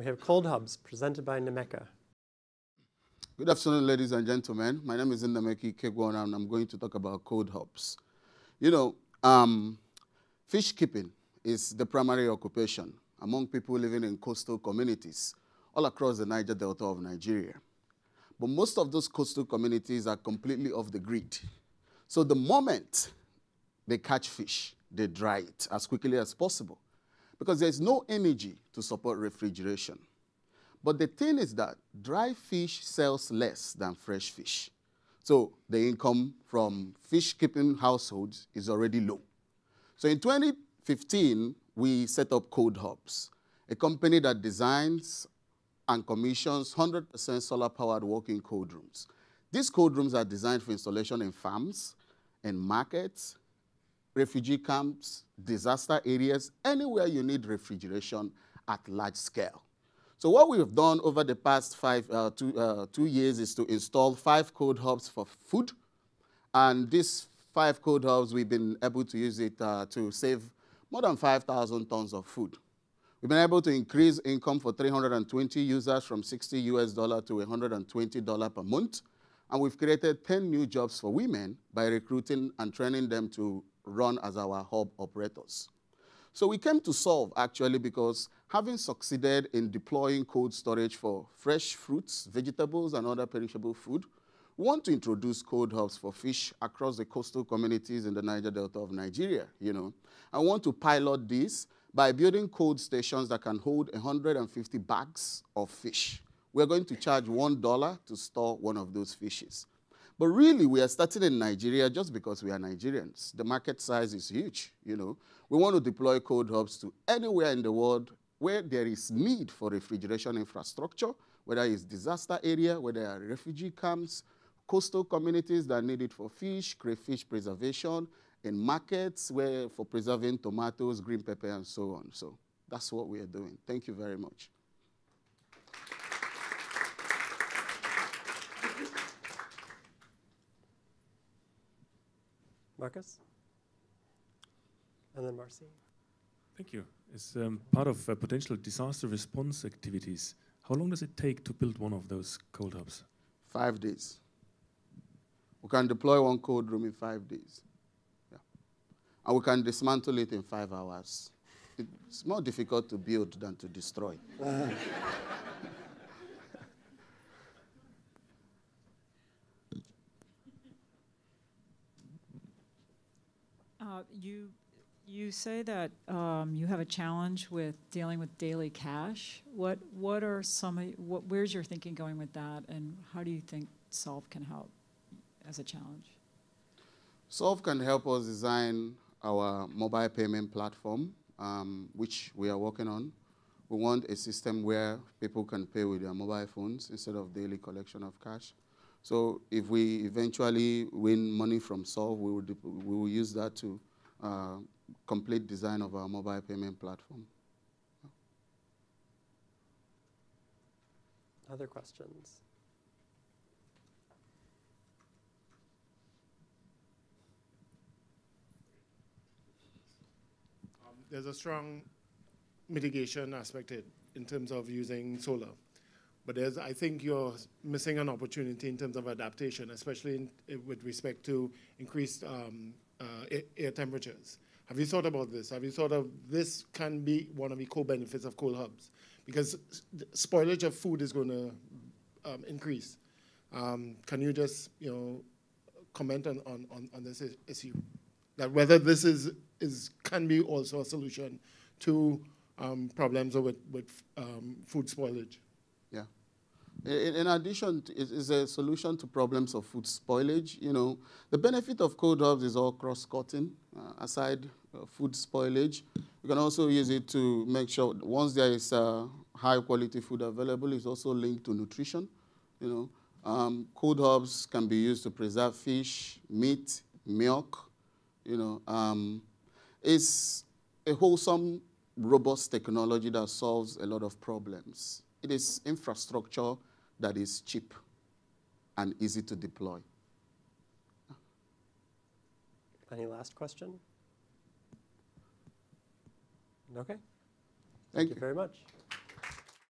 We have ColdHubs presented by Nnaemeka. Good afternoon, ladies and gentlemen. My name is Nnaemeka Ikegwuonu, and I'm going to talk about cold hubs. You know, um, fish keeping is the primary occupation among people living in coastal communities all across the Niger Delta of Nigeria. But most of those coastal communities are completely off the grid. So the moment they catch fish, they dry it as quickly as possible because there's no energy to support refrigeration. But the thing is that dry fish sells less than fresh fish. So the income from fish keeping households is already low. So in 2015, we set up ColdHubs, a company that designs and commissions 100% solar powered working cold rooms. These cold rooms are designed for installation in farms, in markets, refugee camps, disaster areas, anywhere you need refrigeration at large scale. So what we have done over the past five, uh, two, uh, two years is to install five cold hubs for food. And these five cold hubs, we've been able to use it uh, to save more than 5,000 tons of food. We've been able to increase income for 320 users from 60 US dollar to 120 dollar per month. And we've created 10 new jobs for women by recruiting and training them to run as our hub operators. So we came to solve actually because having succeeded in deploying cold storage for fresh fruits, vegetables, and other perishable food, we want to introduce cold hubs for fish across the coastal communities in the Niger Delta of Nigeria, you know. I want to pilot this by building cold stations that can hold 150 bags of fish. We're going to charge $1 to store one of those fishes. But really, we are starting in Nigeria just because we are Nigerians. The market size is huge, you know. We want to deploy cold hubs to anywhere in the world where there is need for refrigeration infrastructure, whether it's disaster area, whether there are refugee camps, coastal communities that need it for fish, crayfish preservation, in markets where for preserving tomatoes, green pepper, and so on. So that's what we are doing. Thank you very much. Marcus? And then Marcy. Thank you. As um, part of uh, potential disaster response activities, how long does it take to build one of those cold hubs? Five days. We can deploy one cold room in five days. Yeah. And we can dismantle it in five hours. It's more difficult to build than to destroy. Uh, you you say that um, you have a challenge with dealing with daily cash. What what are some what where's your thinking going with that, and how do you think Solve can help as a challenge? Solve can help us design our mobile payment platform, um, which we are working on. We want a system where people can pay with their mobile phones instead of daily collection of cash. So if we eventually win money from Solve, we will, we will use that to uh, complete design of our mobile payment platform. Other questions? Um, there's a strong mitigation aspect in terms of using solar. But there's, I think you're missing an opportunity in terms of adaptation, especially in, eh, with respect to increased um, air, air, temperatures. Have you thought about this? Have you thought of this can be one of the co-benefits of cold hubs? Because spoilage of food is going to um, increase. Um, can you just, you know, comment on, on, on, this issue? That whether this is, is can be also a solution to um, problems with, with um, food spoilage? In, in addition, to, it is a solution to problems of food spoilage. You know, the benefit of cold hubs is all cross-cutting. Uh, aside uh, food spoilage, you can also use it to make sure once there is uh, high-quality food available, it's also linked to nutrition. You know, um, cold hubs can be used to preserve fish, meat, milk. You know, um, it's a wholesome, robust technology that solves a lot of problems. It is infrastructure that is cheap and easy to deploy. Any last question? Okay. Thank, Thank you very much.